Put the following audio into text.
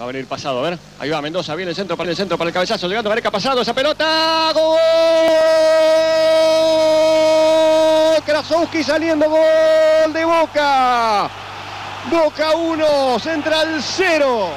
Va a venir pasado, a ver. Ahí va Mendoza, viene el centro para el centro para el cabezazo, llegando Gareca pasado, esa pelota. ¡Gol! Krasowski saliendo, gol de Boca. Boca 1, Central 0.